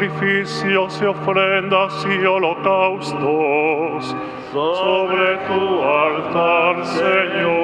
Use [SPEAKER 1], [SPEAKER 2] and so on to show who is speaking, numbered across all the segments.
[SPEAKER 1] sacrificios y ofrendas y holocaustos sobre tu altar, Señor.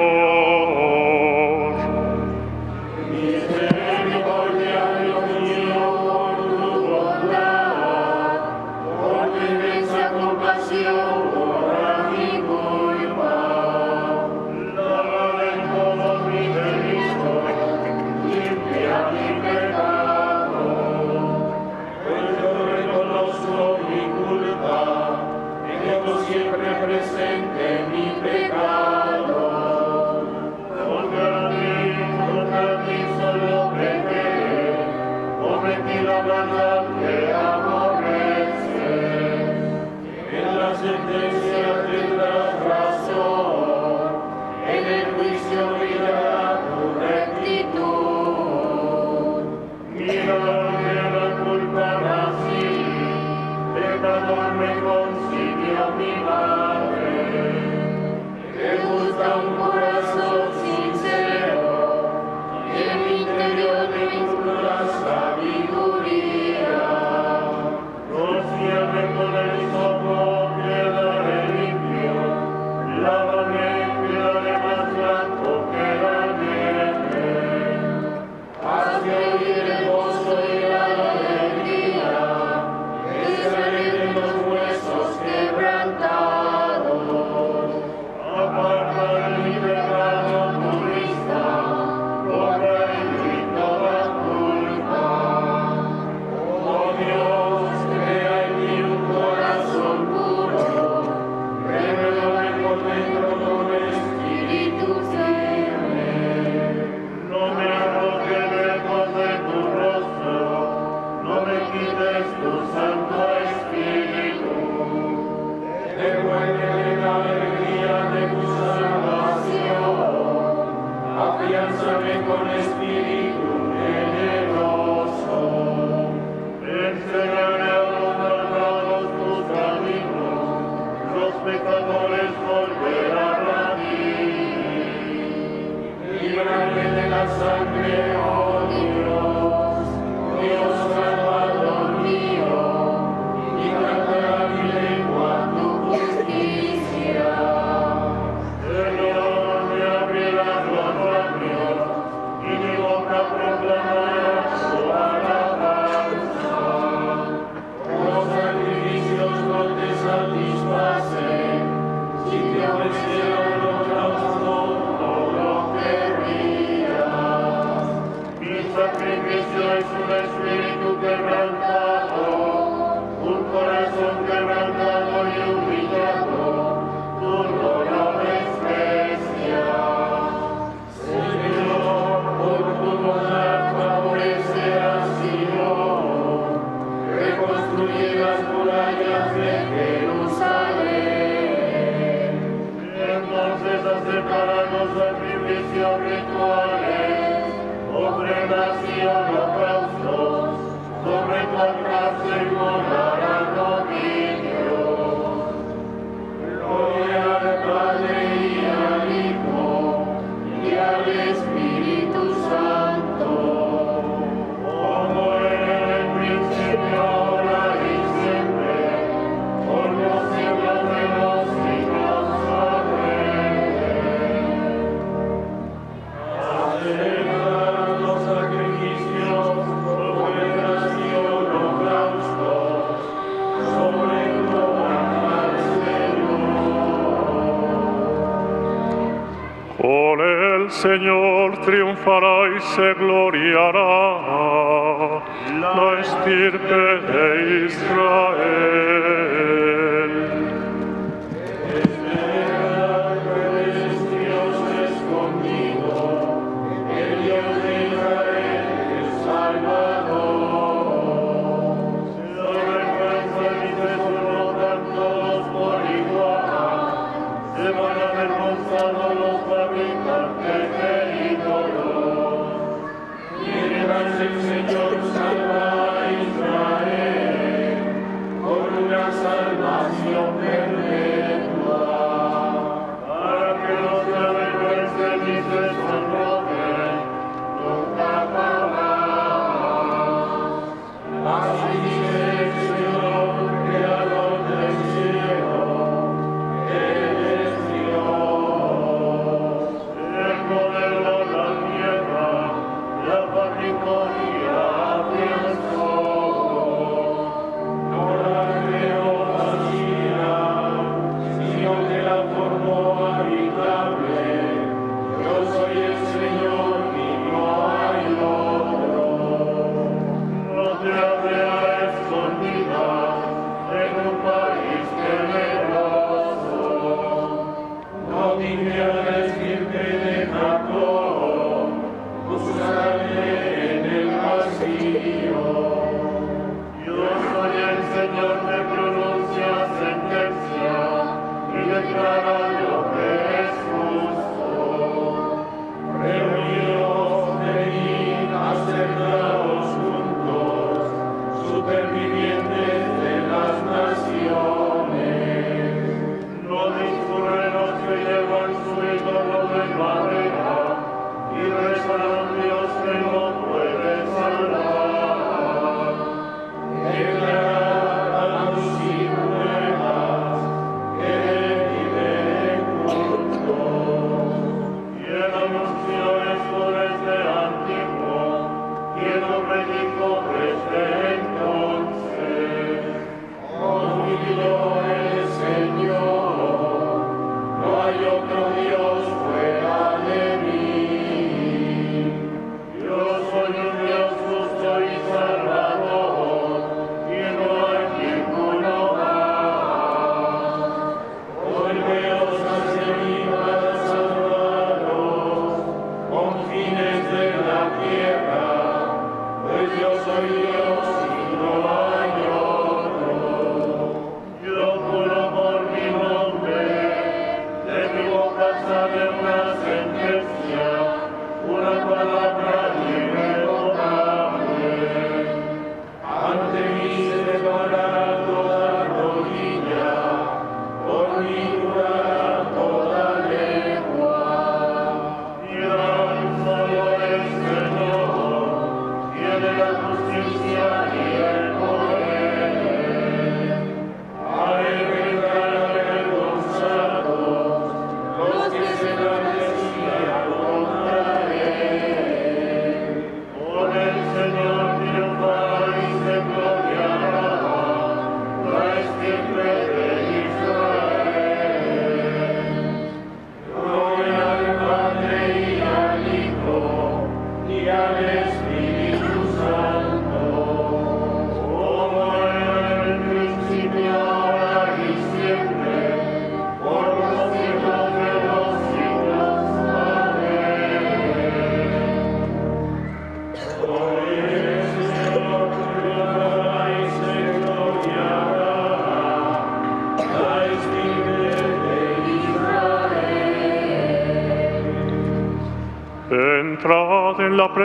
[SPEAKER 1] Sir.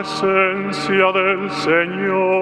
[SPEAKER 1] Presencia del Señor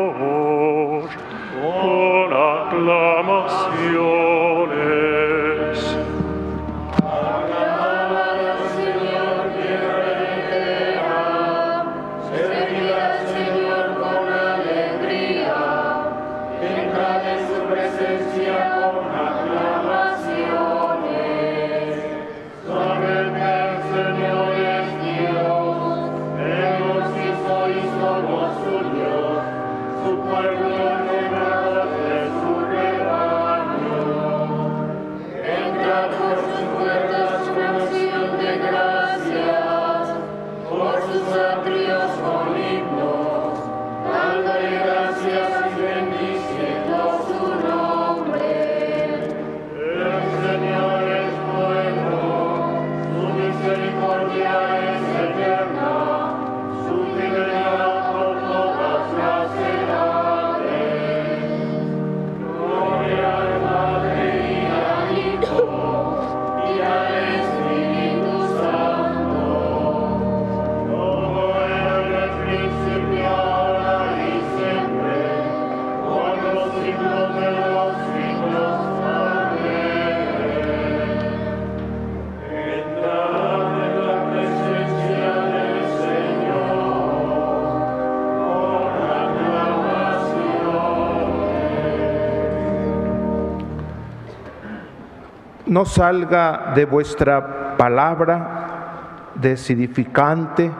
[SPEAKER 2] no salga de vuestra palabra desidificante,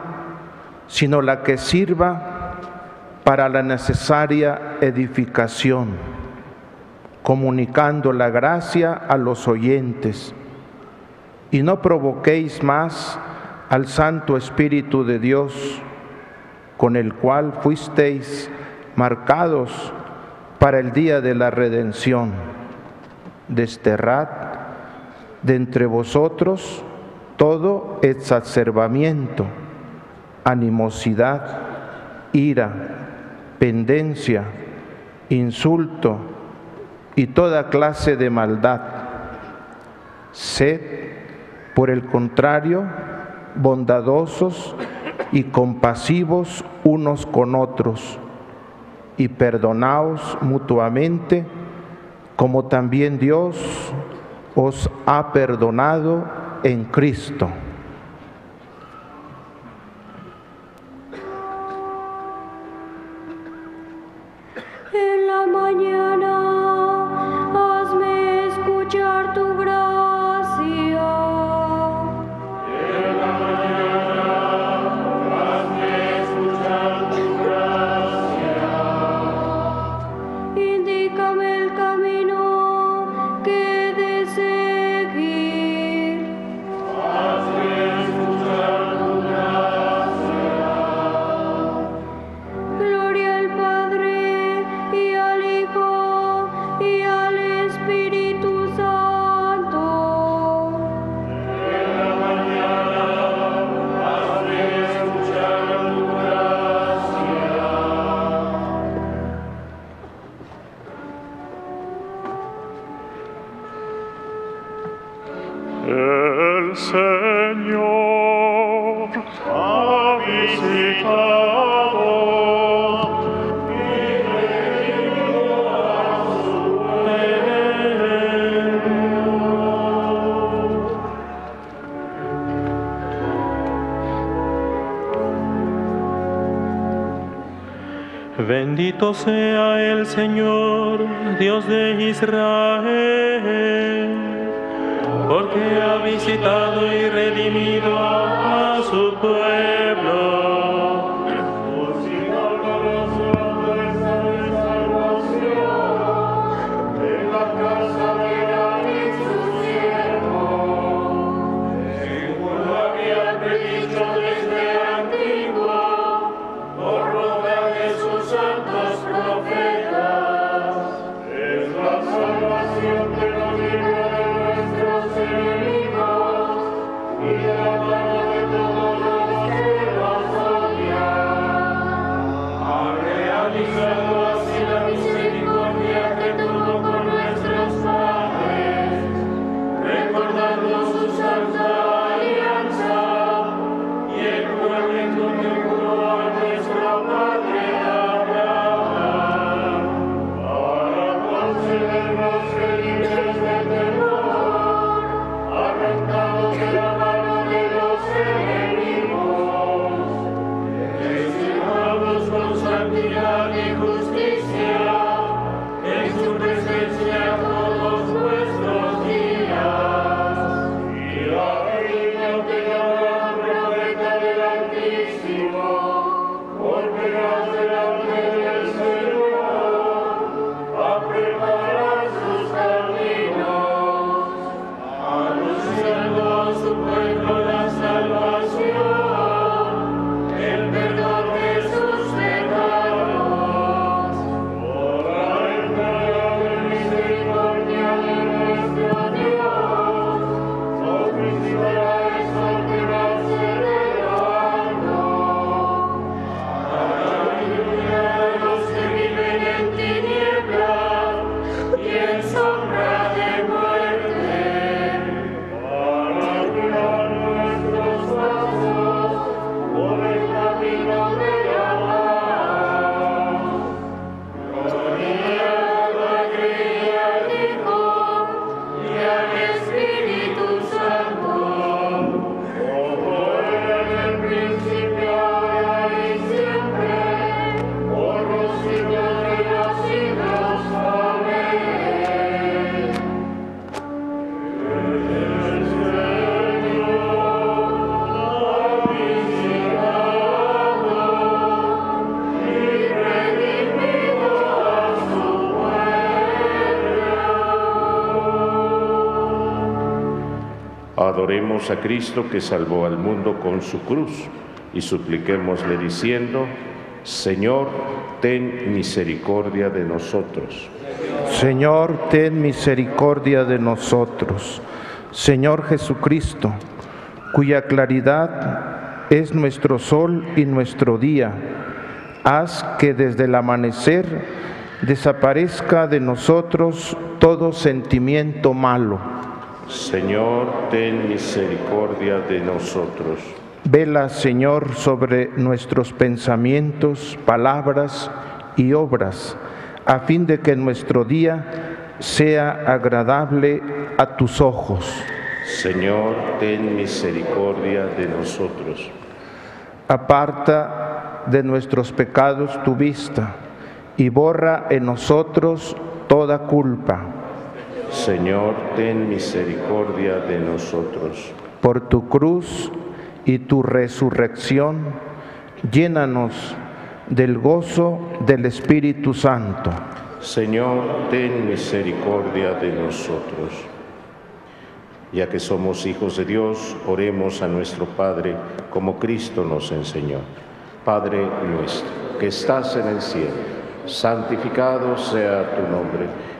[SPEAKER 2] sino la que sirva para la necesaria edificación, comunicando la gracia a los oyentes. Y no provoquéis más al Santo Espíritu de Dios, con el cual fuisteis marcados para el día de la redención. Desterrad de entre vosotros todo exacerbamiento, animosidad, ira, pendencia, insulto y toda clase de maldad. Sed, por el contrario, bondadosos y compasivos unos con otros, y perdonaos mutuamente, como también Dios os ha perdonado en Cristo.
[SPEAKER 3] Bendito sea el Señor, Dios de Israel, porque ha visitado y redimido a su pueblo.
[SPEAKER 4] A Cristo que salvó al mundo con su cruz y supliquémosle diciendo, Señor, ten misericordia de nosotros.
[SPEAKER 2] Señor, ten misericordia de nosotros. Señor Jesucristo, cuya claridad es nuestro sol y nuestro día, haz que desde el amanecer desaparezca de nosotros todo sentimiento malo.
[SPEAKER 4] Señor, ten misericordia de nosotros.
[SPEAKER 2] Vela, Señor, sobre nuestros pensamientos, palabras y obras, a fin de que nuestro día sea agradable a tus ojos.
[SPEAKER 4] Señor, ten misericordia de nosotros.
[SPEAKER 2] Aparta de nuestros pecados tu vista y borra en nosotros toda culpa.
[SPEAKER 4] Señor, ten misericordia de nosotros.
[SPEAKER 2] Por tu cruz y tu resurrección, llénanos del gozo del Espíritu Santo.
[SPEAKER 4] Señor, ten misericordia de nosotros. Ya que somos hijos de Dios, oremos a nuestro Padre como Cristo nos enseñó. Padre nuestro, que estás en el cielo, santificado sea tu nombre.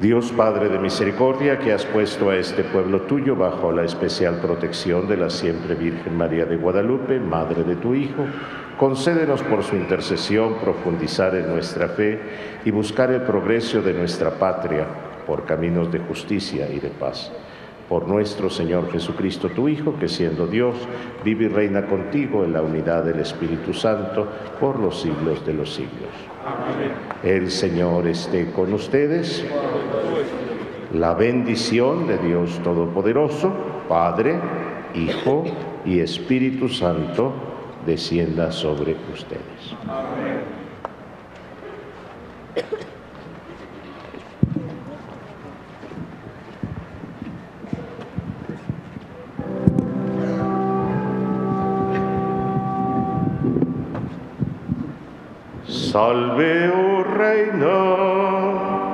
[SPEAKER 4] Dios Padre de Misericordia, que has puesto a este pueblo tuyo bajo la especial protección de la siempre Virgen María de Guadalupe, Madre de tu Hijo, concédenos por su intercesión profundizar en nuestra fe y buscar el progreso de nuestra patria por caminos de justicia y de paz por nuestro Señor Jesucristo, tu Hijo, que siendo Dios, vive y reina contigo en la unidad del Espíritu Santo por los siglos de los siglos. El Señor esté con ustedes. La bendición de Dios Todopoderoso, Padre, Hijo y Espíritu Santo, descienda sobre ustedes. Salve, oh Reina.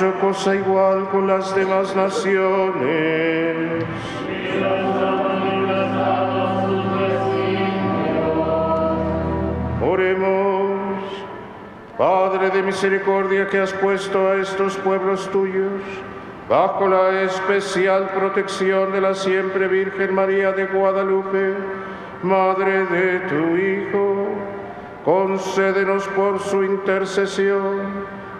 [SPEAKER 4] Hecho cosa igual con las demás naciones. Oremos, Padre de misericordia que has puesto a estos pueblos tuyos bajo la especial protección de la siempre Virgen María de Guadalupe, Madre de tu Hijo, concédenos por su intercesión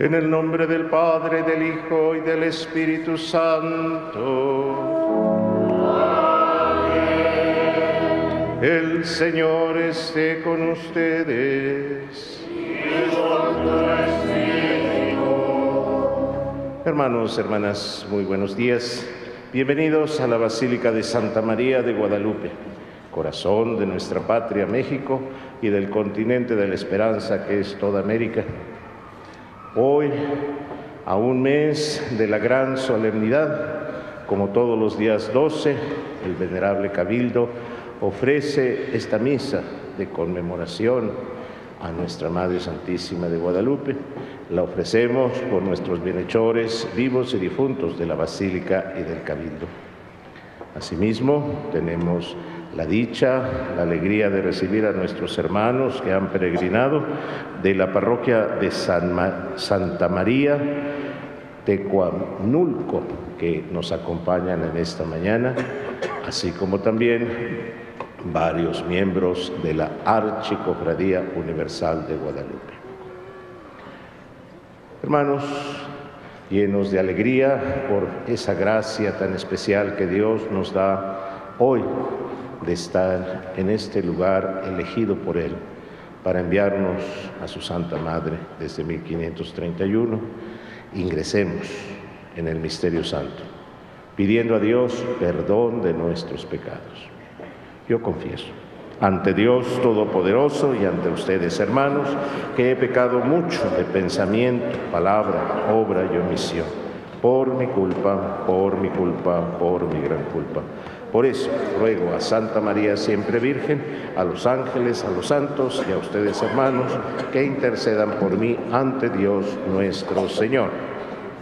[SPEAKER 4] En el nombre del Padre, del Hijo y del Espíritu Santo. El Señor esté con ustedes. Hermanos, hermanas, muy buenos días. Bienvenidos a la Basílica de Santa María de Guadalupe, corazón de nuestra patria México y del continente de la esperanza que es toda América. Hoy, a un mes de la gran solemnidad, como todos los días 12, el venerable Cabildo ofrece esta misa de conmemoración a nuestra Madre Santísima de Guadalupe. La ofrecemos por nuestros bienhechores vivos y difuntos de la Basílica y del Cabildo. Asimismo, tenemos la dicha, la alegría de recibir a nuestros hermanos que han peregrinado de la parroquia de Santa María Tecuanulco, que nos acompañan en esta mañana, así como también varios miembros de la Archicofradía Universal de Guadalupe. Hermanos, llenos de alegría por esa gracia tan especial que Dios nos da hoy de estar en este lugar elegido por Él para enviarnos a su Santa Madre desde 1531, ingresemos en el misterio santo, pidiendo a Dios perdón de nuestros pecados. Yo confieso ante Dios Todopoderoso y ante ustedes, hermanos, que he pecado mucho de pensamiento, palabra, obra y omisión, por mi culpa, por mi culpa, por mi gran culpa. Por eso ruego a Santa María siempre Virgen, a los ángeles, a los santos y a ustedes, hermanos, que intercedan por mí ante Dios nuestro Señor.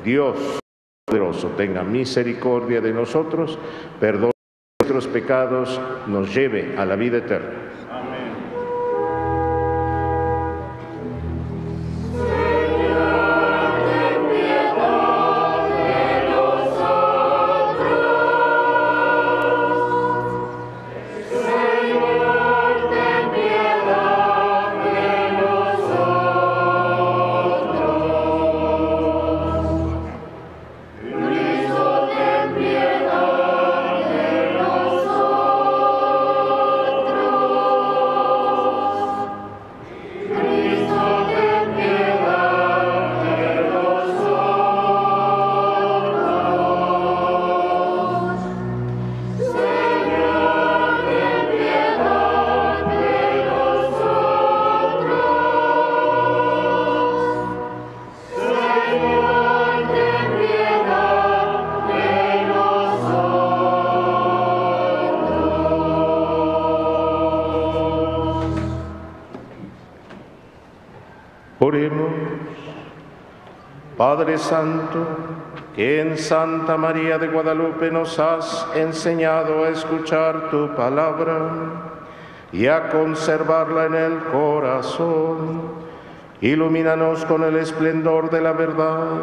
[SPEAKER 4] Dios poderoso tenga misericordia de nosotros, perdón nuestros pecados, nos lleve a la vida eterna. Santo, que en Santa María de Guadalupe nos has enseñado a escuchar tu palabra y a conservarla en el corazón. Ilumínanos con el esplendor de la verdad,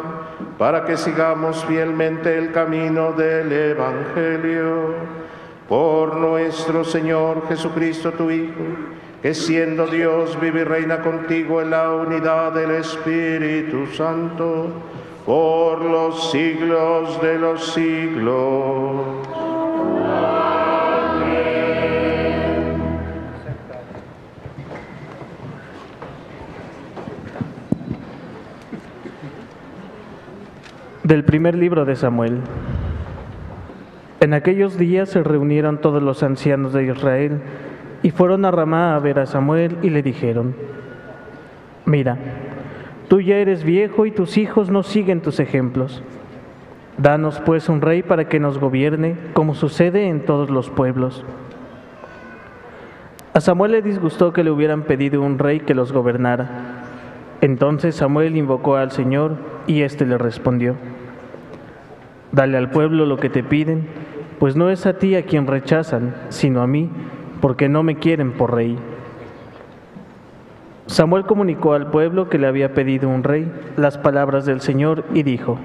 [SPEAKER 4] para que sigamos fielmente el camino del Evangelio. Por nuestro Señor Jesucristo, tu Hijo que siendo Dios vive y reina contigo en la unidad del Espíritu Santo, por los siglos de los siglos.
[SPEAKER 5] Del primer libro de Samuel. En aquellos días se reunieron todos los ancianos de Israel y fueron a Ramá a ver a Samuel y le dijeron, mira, tú ya eres viejo y tus hijos no siguen tus ejemplos. Danos pues un rey para que nos gobierne, como sucede en todos los pueblos. A Samuel le disgustó que le hubieran pedido un rey que los gobernara. Entonces Samuel invocó al Señor y éste le respondió, Dale al pueblo lo que te piden, pues no es a ti a quien rechazan, sino a mí, porque no me quieren por rey. Samuel comunicó al pueblo que le había pedido un rey las palabras del Señor y dijo,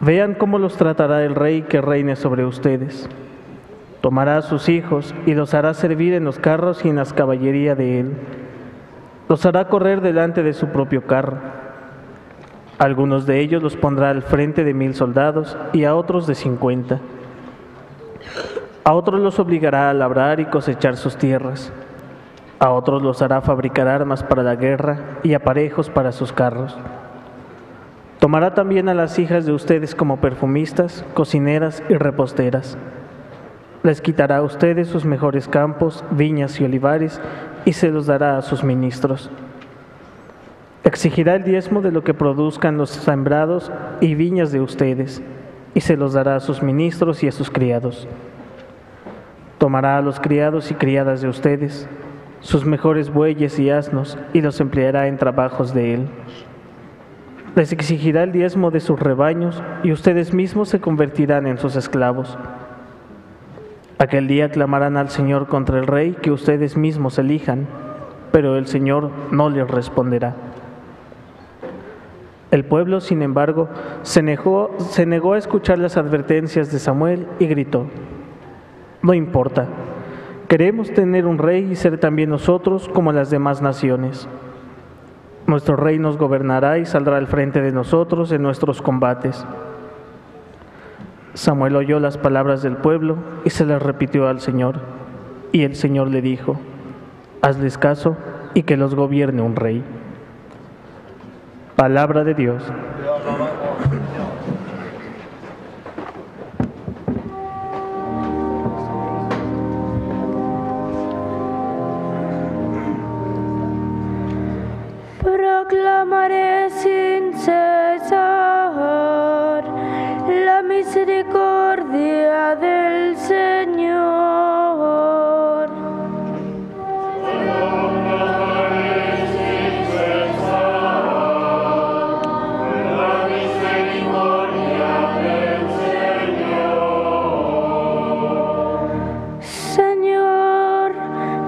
[SPEAKER 5] Vean cómo los tratará el rey que reine sobre ustedes. Tomará a sus hijos y los hará servir en los carros y en las caballerías de él. Los hará correr delante de su propio carro, Algunos de ellos los pondrá al frente de mil soldados y a otros de cincuenta. A otros los obligará a labrar y cosechar sus tierras. A otros los hará fabricar armas para la guerra y aparejos para sus carros. Tomará también a las hijas de ustedes como perfumistas, cocineras y reposteras. Les quitará a ustedes sus mejores campos, viñas y olivares y se los dará a sus ministros. Exigirá el diezmo de lo que produzcan los sembrados y viñas de ustedes y se los dará a sus ministros y a sus criados. Tomará a los criados y criadas de ustedes, sus mejores bueyes y asnos, y los empleará en trabajos de él. Les exigirá el diezmo de sus rebaños, y ustedes mismos se convertirán en sus esclavos. Aquel día clamarán al Señor contra el rey que ustedes mismos elijan, pero el Señor no les responderá. El pueblo, sin embargo, se negó, a escuchar las advertencias de Samuel y gritó, no importa, queremos tener un rey y ser también nosotros como las demás naciones. Nuestro rey nos gobernará y saldrá al frente de nosotros en nuestros combates. Samuel oyó las palabras del pueblo y se las repitió al Señor. Y el Señor le dijo, hazles caso y que los gobierne un rey. Palabra de Dios.
[SPEAKER 1] Proclamaré sin cesar la misericordia del Señor. Señor,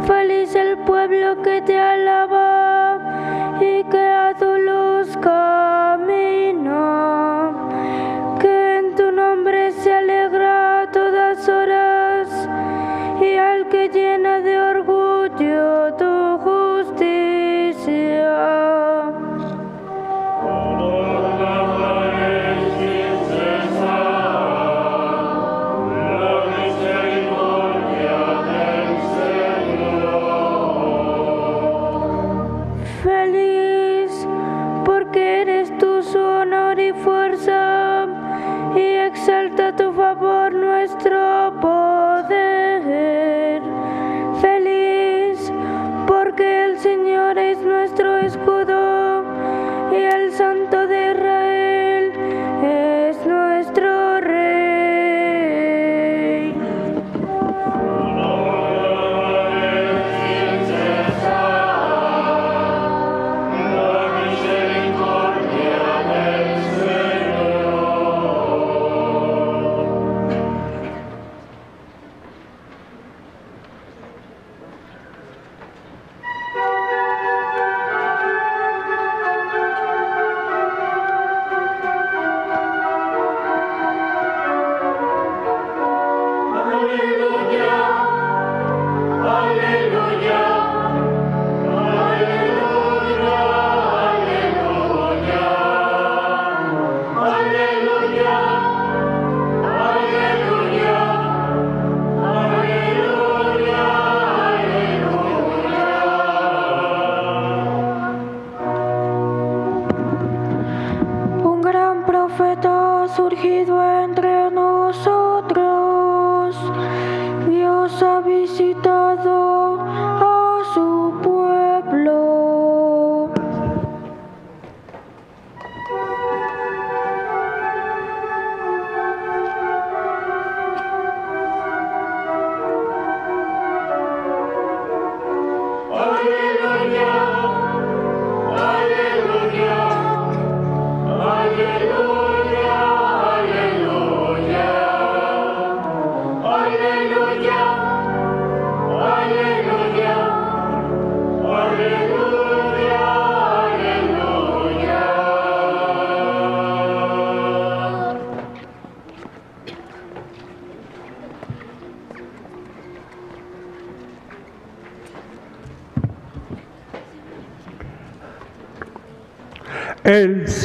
[SPEAKER 1] feliz el pueblo que te alaba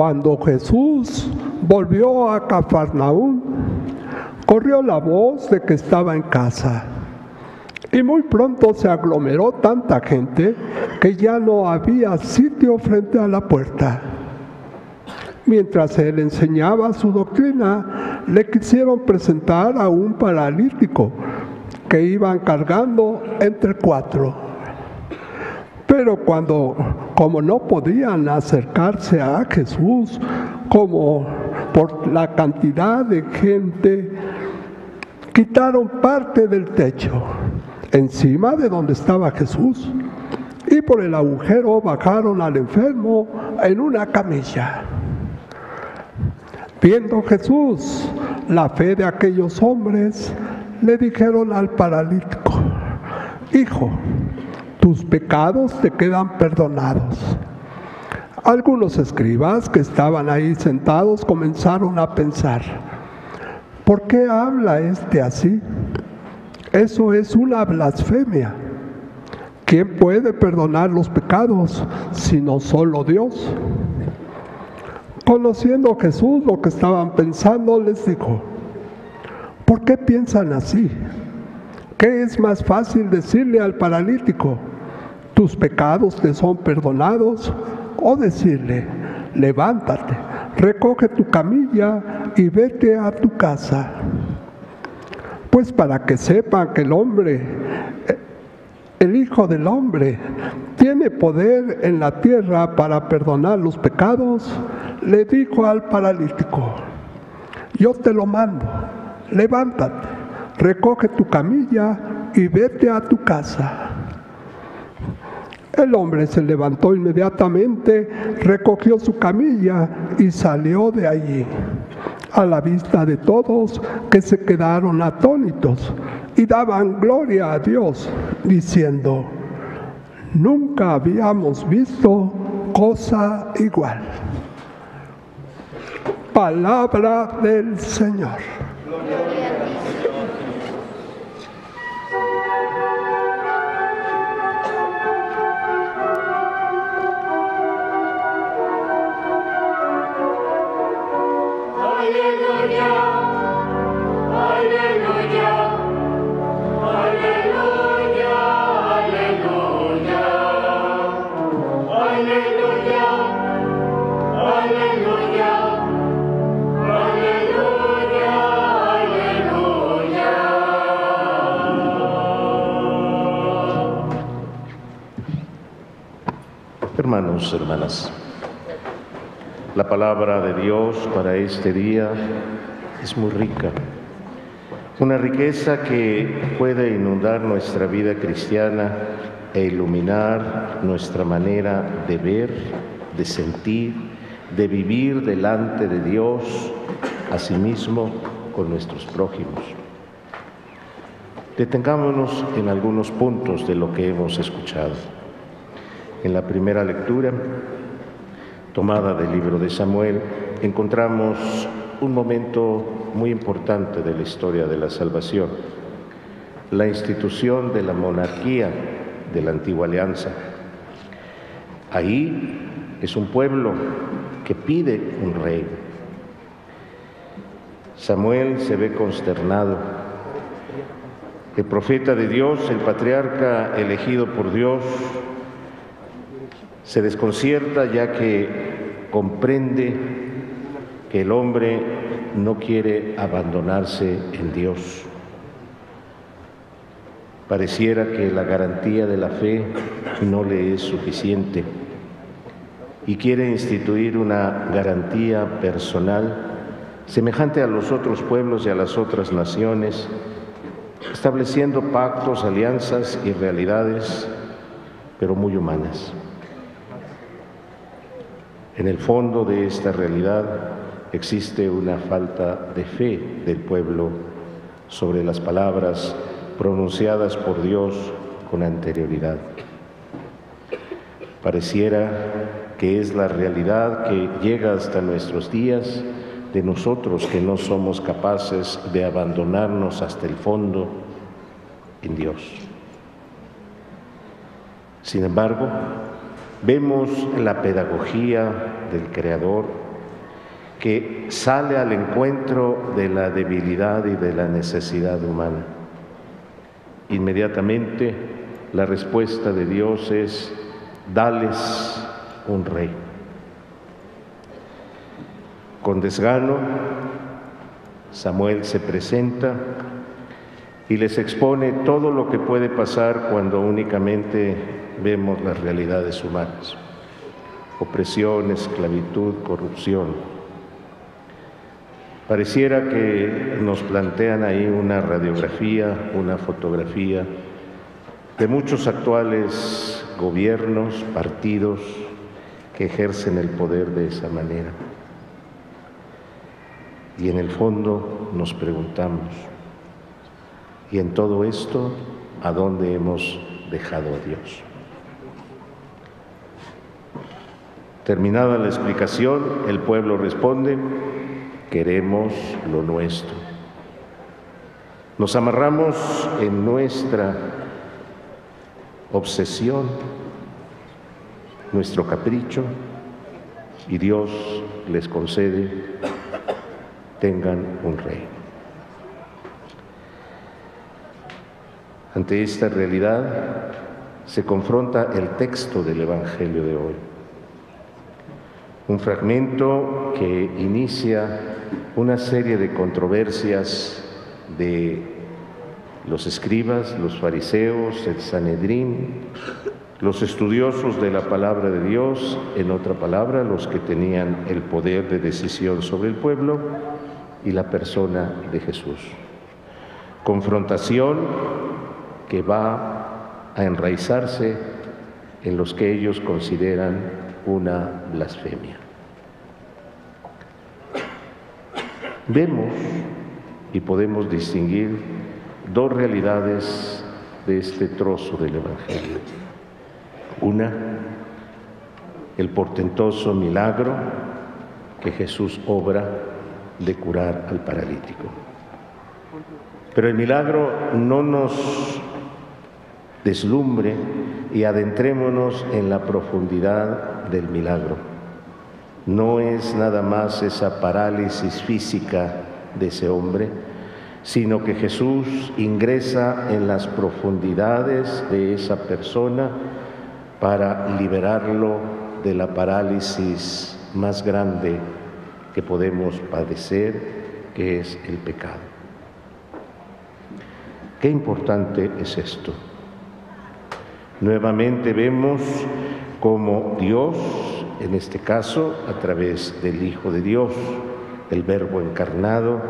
[SPEAKER 6] Cuando Jesús volvió a Cafarnaúm, corrió la voz de que estaba en casa. Y muy pronto se aglomeró tanta gente que ya no había sitio frente a la puerta. Mientras él enseñaba su doctrina, le quisieron presentar a un paralítico que iban cargando entre cuatro. Pero cuando, como no podían acercarse a Jesús, como por la cantidad de gente, quitaron parte del techo encima de donde estaba Jesús y por el agujero bajaron al enfermo en una camilla. Viendo Jesús la fe de aquellos hombres, le dijeron al paralítico, Hijo, tus pecados te quedan perdonados. Algunos escribas que estaban ahí sentados comenzaron a pensar, ¿por qué habla este así? Eso es una blasfemia. ¿Quién puede perdonar los pecados sino solo Dios? Conociendo Jesús lo que estaban pensando, les dijo, ¿por qué piensan así? ¿Qué es más fácil decirle al paralítico, tus pecados te son perdonados? O decirle, levántate, recoge tu camilla y vete a tu casa. Pues para que sepan que el hombre, el Hijo del Hombre, tiene poder en la tierra para perdonar los pecados, le dijo al paralítico, yo te lo mando, levántate recoge tu camilla y vete a tu casa. El hombre se levantó inmediatamente, recogió su camilla y salió de allí, a la vista de todos que se quedaron atónitos y daban gloria a Dios, diciendo, nunca habíamos visto cosa igual. Palabra del Señor.
[SPEAKER 4] Hermanos, hermanas, la palabra de Dios para este día es muy rica, una riqueza que puede inundar nuestra vida cristiana e iluminar nuestra manera de ver, de sentir, de vivir delante de Dios, asimismo con nuestros prójimos. Detengámonos en algunos puntos de lo que hemos escuchado. En la primera lectura, tomada del libro de Samuel, encontramos un momento muy importante de la historia de la salvación, la institución de la monarquía de la antigua alianza. Ahí es un pueblo que pide un rey. Samuel se ve consternado. El profeta de Dios, el patriarca elegido por Dios, se desconcierta ya que comprende que el hombre no quiere abandonarse en Dios. Pareciera que la garantía de la fe no le es suficiente y quiere instituir una garantía personal semejante a los otros pueblos y a las otras naciones, estableciendo pactos, alianzas y realidades pero muy humanas. En el fondo de esta realidad existe una falta de fe del pueblo sobre las palabras pronunciadas por Dios con anterioridad. Pareciera que es la realidad que llega hasta nuestros días de nosotros que no somos capaces de abandonarnos hasta el fondo en Dios. Sin embargo, vemos la pedagogía del Creador que sale al encuentro de la debilidad y de la necesidad humana. Inmediatamente la respuesta de Dios es, dales un rey. Con desgano, Samuel se presenta y les expone todo lo que puede pasar cuando únicamente vemos las realidades humanas. Opresión, esclavitud, corrupción. Pareciera que nos plantean ahí una radiografía, una fotografía de muchos actuales gobiernos, partidos que ejercen el poder de esa manera. Y en el fondo nos preguntamos, ¿y en todo esto a dónde hemos dejado a Dios? Terminada la explicación, el pueblo responde, queremos lo nuestro. Nos amarramos en nuestra obsesión, nuestro capricho, y Dios les concede tengan un rey. Ante esta realidad se confronta el texto del Evangelio de hoy. Un fragmento que inicia una serie de controversias de los escribas, los fariseos, el Sanedrín, los estudiosos de la palabra de Dios, en otra palabra, los que tenían el poder de decisión sobre el pueblo, y la persona de Jesús. Confrontación que va a enraizarse en los que ellos consideran una blasfemia. Vemos y podemos distinguir dos realidades de este trozo del Evangelio. Una, el portentoso milagro que Jesús obra de curar al paralítico. Pero el milagro no nos deslumbre y adentrémonos en la profundidad del milagro. No es nada más esa parálisis física de ese hombre, sino que Jesús ingresa en las profundidades de esa persona para liberarlo de la parálisis más grande que podemos padecer, que es el pecado. Qué importante es esto. Nuevamente vemos cómo Dios, en este caso a través del Hijo de Dios, el Verbo encarnado,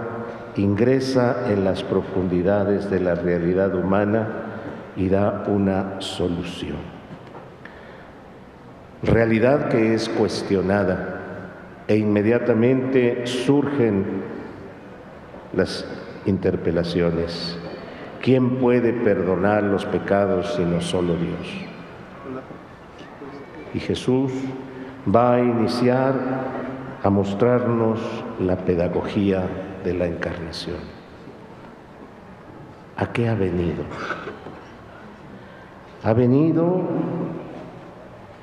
[SPEAKER 4] ingresa en las profundidades de la realidad humana y da una solución. Realidad que es cuestionada e inmediatamente surgen las interpelaciones. ¿Quién puede perdonar los pecados sino solo Dios? Y Jesús va a iniciar a mostrarnos la pedagogía de la encarnación. ¿A qué ha venido? Ha venido,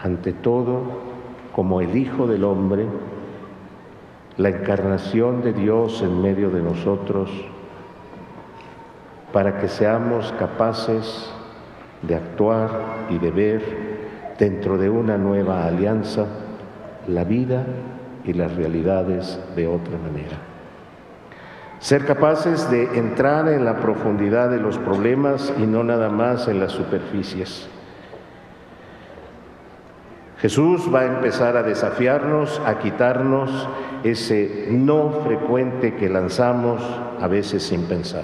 [SPEAKER 4] ante todo, como el Hijo del Hombre, la encarnación de Dios en medio de nosotros para que seamos capaces de actuar y de ver dentro de una nueva alianza la vida y las realidades de otra manera. Ser capaces de entrar en la profundidad de los problemas y no nada más en las superficies Jesús va a empezar a desafiarnos, a quitarnos ese no frecuente que lanzamos a veces sin pensar.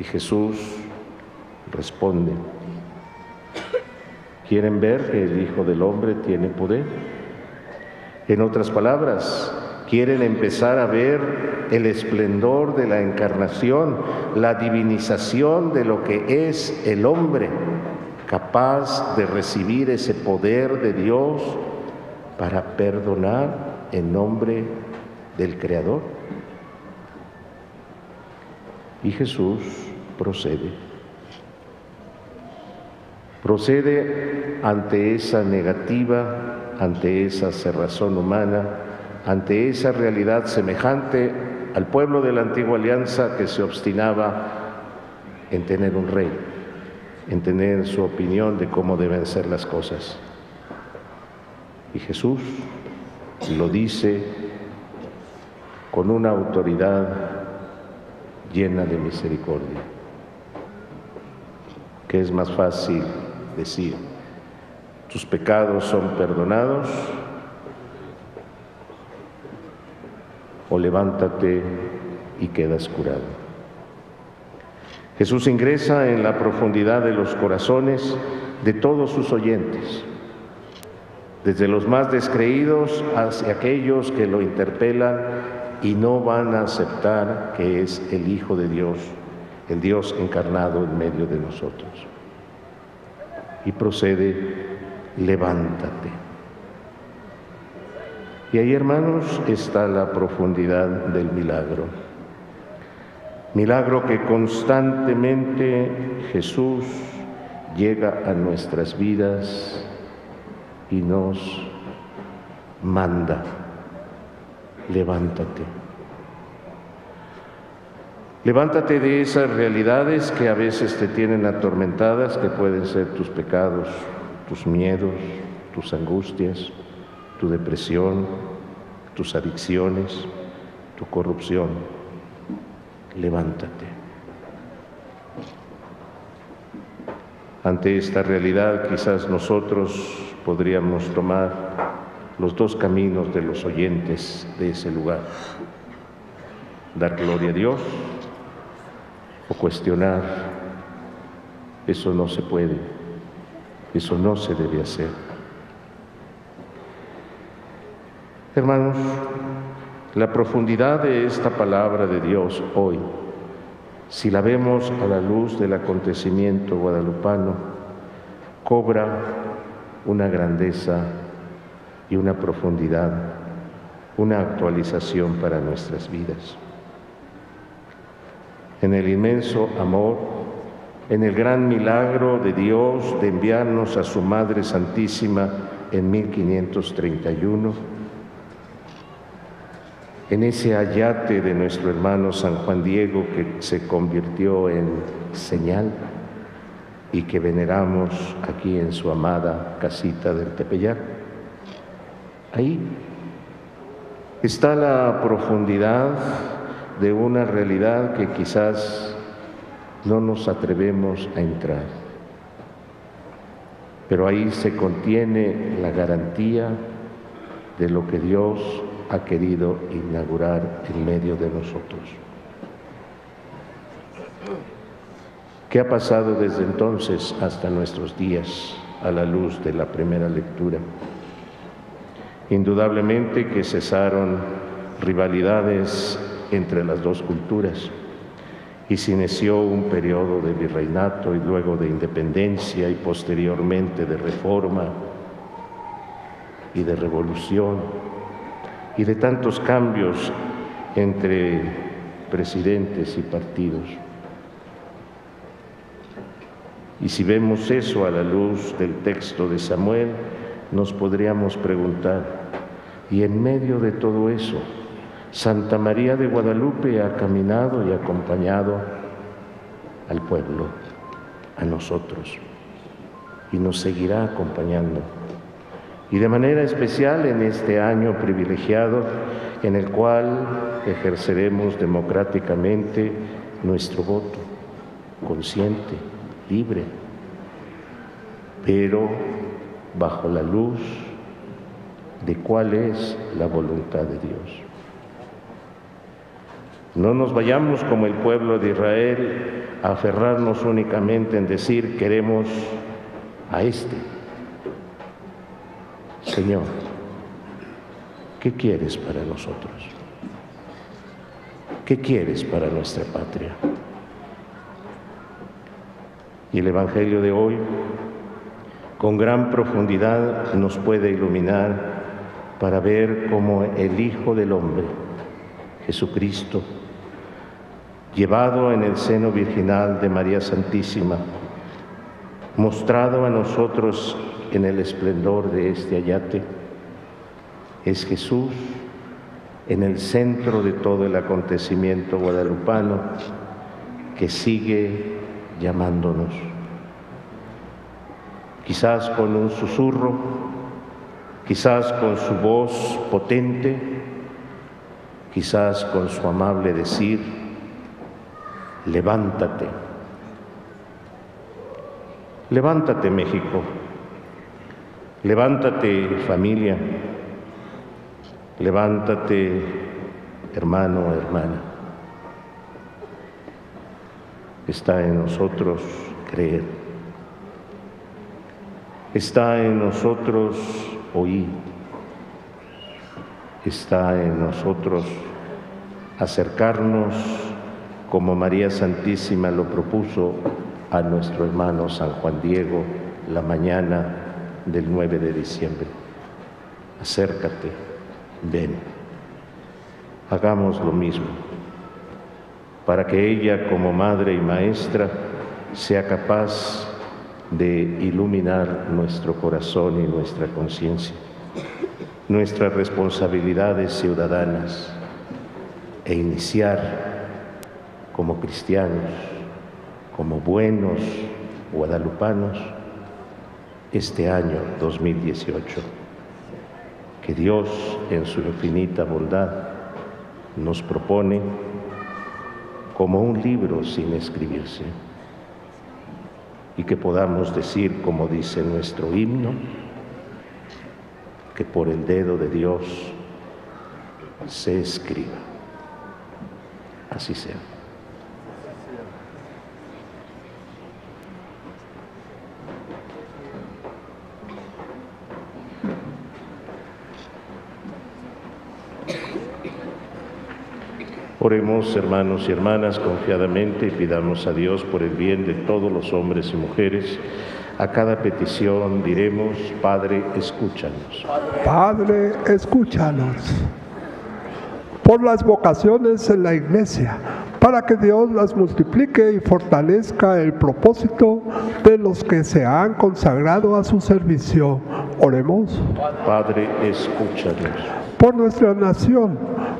[SPEAKER 4] Y Jesús responde, Quieren ver que el Hijo del Hombre tiene poder. En otras palabras, quieren empezar a ver el esplendor de la encarnación, la divinización de lo que es el hombre, capaz de recibir ese poder de Dios para perdonar en nombre del Creador. Y Jesús procede. Procede ante esa negativa, ante esa cerrazón humana, ante esa realidad semejante al pueblo de la antigua alianza que se obstinaba en tener un rey, en tener su opinión de cómo deben ser las cosas. Y Jesús lo dice con una autoridad llena de misericordia, que es más fácil decir, tus pecados son perdonados, o levántate y quedas curado. Jesús ingresa en la profundidad de los corazones de todos sus oyentes, desde los más descreídos hacia aquellos que lo interpelan y no van a aceptar que es el Hijo de Dios, el Dios encarnado en medio de nosotros. Y procede, levántate. Y ahí, hermanos, está la profundidad del milagro. Milagro que constantemente Jesús llega a nuestras vidas y nos manda, levántate. Levántate de esas realidades que a veces te tienen atormentadas, que pueden ser tus pecados, tus miedos, tus angustias, tu depresión, tus adicciones, tu corrupción. Levántate. Ante esta realidad quizás nosotros podríamos tomar los dos caminos de los oyentes de ese lugar. Dar gloria a Dios o cuestionar, eso no se puede, eso no se debe hacer. Hermanos, la profundidad de esta palabra de Dios hoy, si la vemos a la luz del acontecimiento guadalupano, cobra una grandeza y una profundidad, una actualización para nuestras vidas. En el inmenso amor, en el gran milagro de Dios de enviarnos a su Madre Santísima en 1531, en ese ayate de nuestro hermano San Juan Diego que se convirtió en señal y que veneramos aquí en su amada casita del Tepeyac. Ahí está la profundidad de una realidad que quizás no nos atrevemos a entrar. Pero ahí se contiene la garantía de lo que Dios ha querido inaugurar en medio de nosotros. ¿Qué ha pasado desde entonces hasta nuestros días a la luz de la primera lectura? Indudablemente que cesaron rivalidades entre las dos culturas y se inició un periodo de virreinato y luego de independencia y posteriormente de reforma y de revolución y de tantos cambios entre presidentes y partidos. Y si vemos eso a la luz del texto de Samuel, nos podríamos preguntar, ¿y en medio de todo eso, Santa María de Guadalupe ha caminado y acompañado al pueblo, a nosotros, y nos seguirá acompañando? Y de manera especial en este año privilegiado en el cual ejerceremos democráticamente nuestro voto, consciente, libre, pero bajo la luz de cuál es la voluntad de Dios. No nos vayamos como el pueblo de Israel a aferrarnos únicamente en decir queremos a este, Señor, ¿qué quieres para nosotros? ¿Qué quieres para nuestra patria? Y el Evangelio de hoy, con gran profundidad, nos puede iluminar para ver cómo el Hijo del Hombre, Jesucristo, llevado en el seno virginal de María Santísima, mostrado a nosotros en el esplendor de este ayate, es Jesús en el centro de todo el acontecimiento guadalupano que sigue llamándonos. Quizás con un susurro, quizás con su voz potente, quizás con su amable decir, levántate. Levántate México, levántate familia, levántate hermano, hermana. Está en nosotros creer, está en nosotros oír, está en nosotros acercarnos como María Santísima lo propuso a nuestro hermano San Juan Diego la mañana del 9 de diciembre. Acércate, ven, hagamos lo mismo, para que ella como madre y maestra sea capaz de iluminar nuestro corazón y nuestra conciencia, nuestras responsabilidades ciudadanas e iniciar como cristianos como buenos guadalupanos este año 2018. Que Dios en su infinita bondad nos propone como un libro sin escribirse y que podamos decir, como dice nuestro himno, que por el dedo de Dios se escriba. Así sea. Oremos, hermanos y hermanas, confiadamente y pidamos a Dios por el bien de todos los hombres y mujeres. A cada petición diremos, Padre, escúchanos.
[SPEAKER 6] Padre, escúchanos. Por las vocaciones en la iglesia, para que Dios las multiplique y fortalezca el propósito de los que se han consagrado a su servicio. Oremos.
[SPEAKER 4] Padre, escúchanos.
[SPEAKER 6] Por nuestra nación,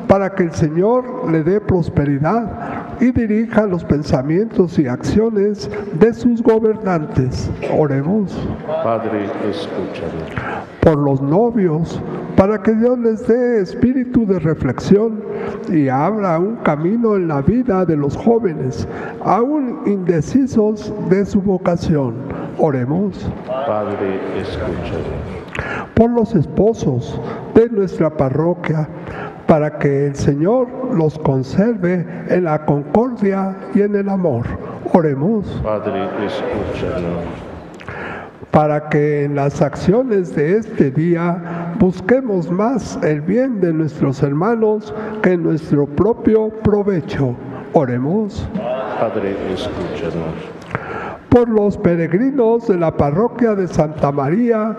[SPEAKER 6] para que el Señor le dé prosperidad y dirija los pensamientos y acciones de sus gobernantes. Oremos.
[SPEAKER 4] Padre, escúchanos.
[SPEAKER 6] Por los novios, para que Dios les dé espíritu de reflexión y abra un camino en la vida de los jóvenes, aún indecisos de su vocación. Oremos.
[SPEAKER 4] Padre, escúchanos.
[SPEAKER 6] Por los esposos de nuestra parroquia, para que el Señor los conserve en la concordia y en el amor. Oremos.
[SPEAKER 4] Padre, escúchanos.
[SPEAKER 6] Para que en las acciones de este día busquemos más el bien de nuestros hermanos que nuestro propio provecho. Oremos.
[SPEAKER 4] Padre, escúchanos.
[SPEAKER 6] Por los peregrinos de la parroquia de Santa María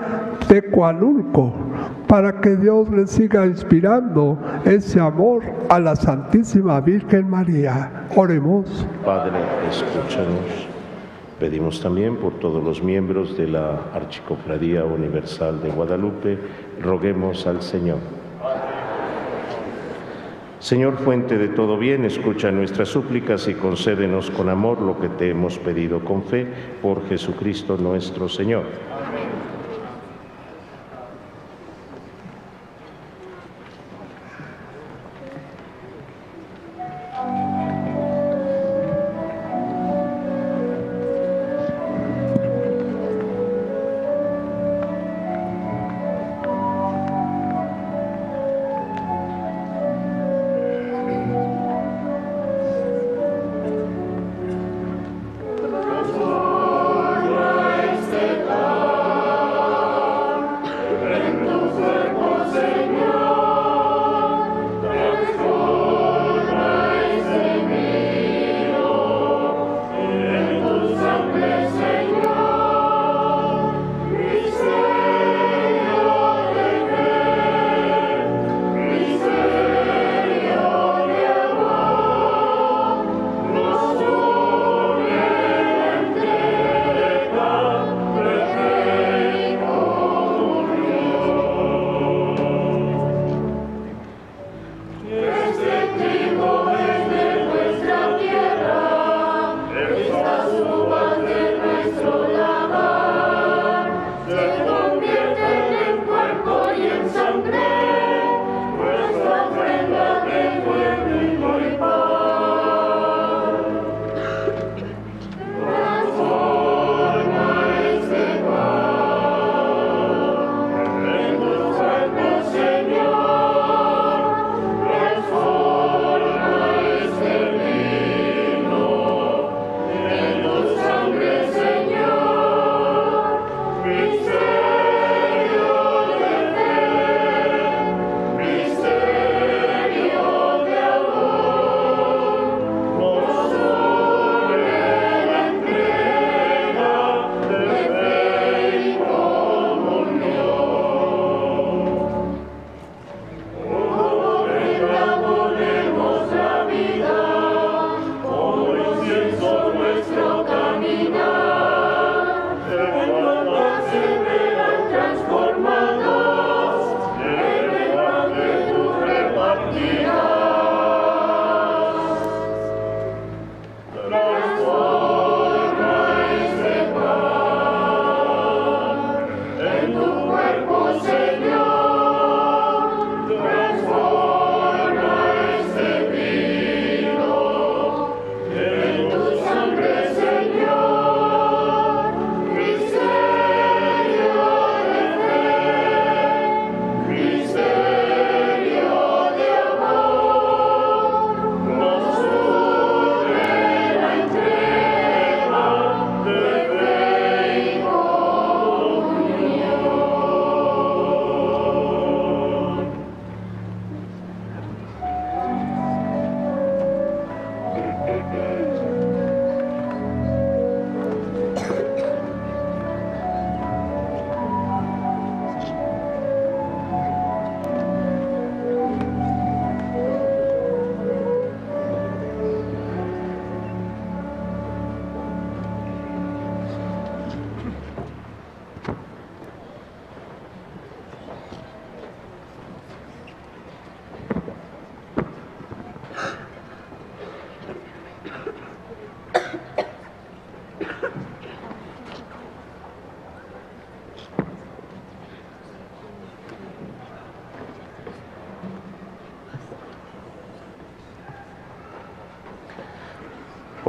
[SPEAKER 6] de Coanulco, para que Dios les siga inspirando ese amor a la Santísima Virgen María. Oremos.
[SPEAKER 4] Padre, escúchanos. Pedimos también por todos los miembros de la Archicofradía Universal de Guadalupe, roguemos al Señor. Señor, fuente de todo bien, escucha nuestras súplicas y concédenos con amor lo que te hemos pedido con fe por Jesucristo nuestro Señor.
[SPEAKER 7] Este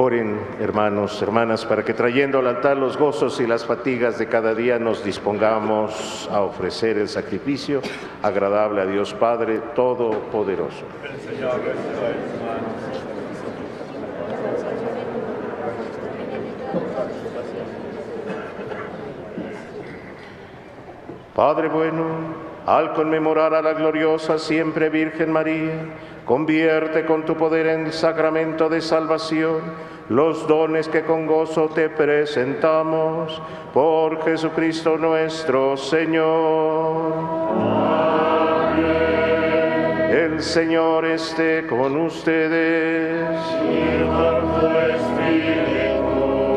[SPEAKER 4] Oren, hermanos, hermanas, para que trayendo al altar los gozos y las fatigas de cada día nos dispongamos a ofrecer el sacrificio agradable a Dios Padre Todopoderoso. Padre bueno, al conmemorar a la gloriosa siempre Virgen María, convierte con tu poder en sacramento de salvación los dones que con gozo te presentamos por Jesucristo nuestro Señor. El Señor esté con ustedes.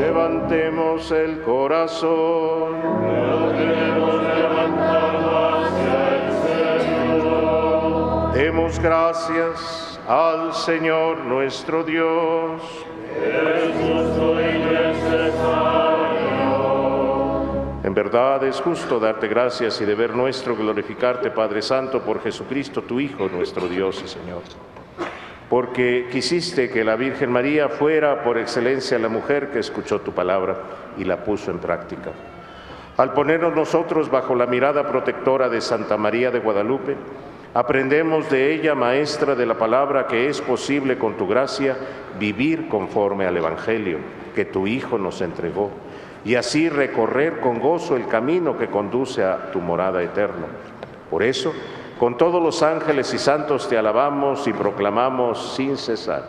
[SPEAKER 4] Levantemos el corazón. Demos gracias al Señor nuestro Dios. En verdad es justo darte gracias y deber nuestro glorificarte, Padre Santo, por Jesucristo, tu Hijo, nuestro Dios y Señor. Porque quisiste que la Virgen María fuera por excelencia la mujer que escuchó tu palabra y la puso en práctica. Al ponernos nosotros bajo la mirada protectora de Santa María de Guadalupe, aprendemos de ella, maestra de la palabra, que es posible con tu gracia vivir conforme al Evangelio que tu Hijo nos entregó y así recorrer con gozo el camino que conduce a tu morada eterna. Por eso, con todos los ángeles y santos te alabamos y proclamamos sin cesar.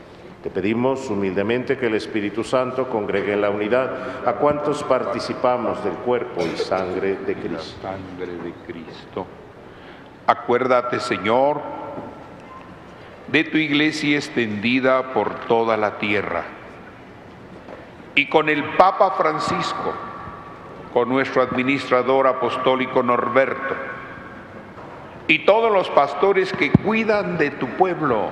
[SPEAKER 4] Te pedimos humildemente que el Espíritu Santo congregue en la unidad a cuantos participamos del cuerpo y sangre de Cristo.
[SPEAKER 8] sangre de Cristo. Acuérdate, Señor, de tu iglesia extendida por toda la tierra. Y con el Papa Francisco, con nuestro administrador apostólico Norberto, y todos los pastores que cuidan de tu pueblo,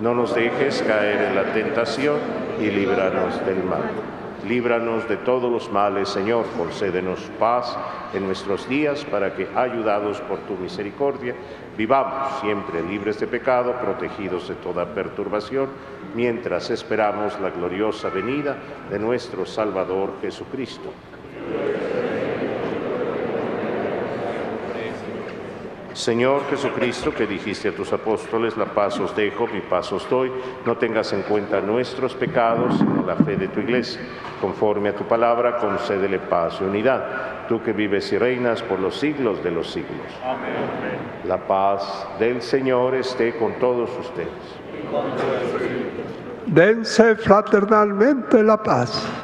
[SPEAKER 4] no nos dejes caer en la tentación y líbranos del mal. Líbranos de todos los males, Señor, concédenos paz en nuestros días para que, ayudados por tu misericordia, vivamos siempre libres de pecado, protegidos de toda perturbación, mientras esperamos la gloriosa venida de nuestro Salvador Jesucristo. Señor Jesucristo, que dijiste a tus apóstoles, la paz os dejo, mi paz os doy, no tengas en cuenta nuestros pecados, sino la fe de tu iglesia. Conforme a tu palabra, concédele paz y unidad, tú que vives y reinas por los siglos de los siglos. Amén. La paz del Señor esté con todos ustedes.
[SPEAKER 6] Dense fraternalmente la paz.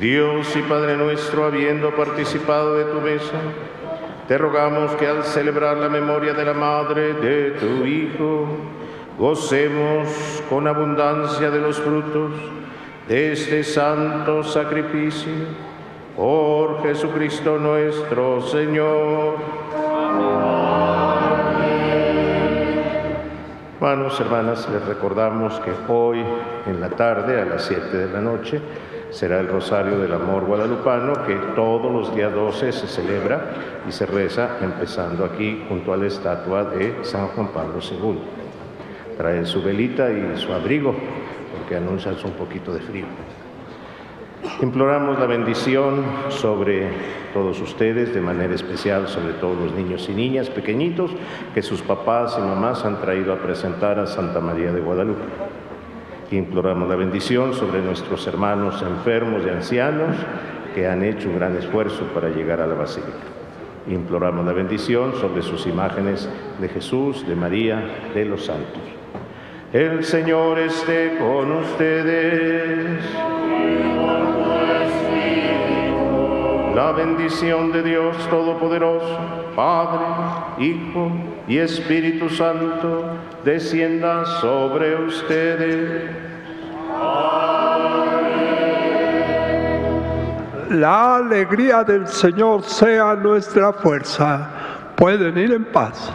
[SPEAKER 4] Dios y Padre nuestro, habiendo participado de tu mesa, te rogamos que al celebrar la memoria de la Madre de tu Hijo, gocemos con abundancia de los frutos de este santo sacrificio. Por Jesucristo nuestro Señor. Hermanos, hermanas, les recordamos que hoy en la tarde, a las 7 de la noche, será el Rosario del Amor Guadalupano, que todos los días 12 se celebra y se reza, empezando aquí junto a la estatua de San Juan Pablo II. Trae su velita y su abrigo, porque anuncian un poquito de frío. Imploramos la bendición sobre todos ustedes, de manera especial sobre todos los niños y niñas pequeñitos que sus papás y mamás han traído a presentar a Santa María de Guadalupe. Imploramos la bendición sobre nuestros hermanos enfermos y ancianos que han hecho un gran esfuerzo para llegar a la basílica. Imploramos la bendición sobre sus imágenes de Jesús, de María, de los santos. El Señor esté con ustedes. La bendición de Dios Todopoderoso, Padre, Hijo y Espíritu Santo, descienda sobre ustedes.
[SPEAKER 6] La alegría del Señor sea nuestra fuerza. Pueden ir en paz.